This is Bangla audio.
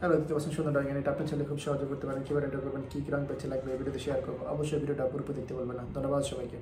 হ্যালো দেখতে পাচ্ছেন সুন্দর ড্রয়িং এটা আপনার ছেলে খুব সহজে করতে পারেন। কীভাবে এটা করবেন কী রঙ রং পেয়েছে লাগবে ভিডিওতে শেয়ার করব। অবশ্যই ভিডিওটা পুরোপুরি দেখতে বলবেন না। ধন্যবাদ সবাইকে।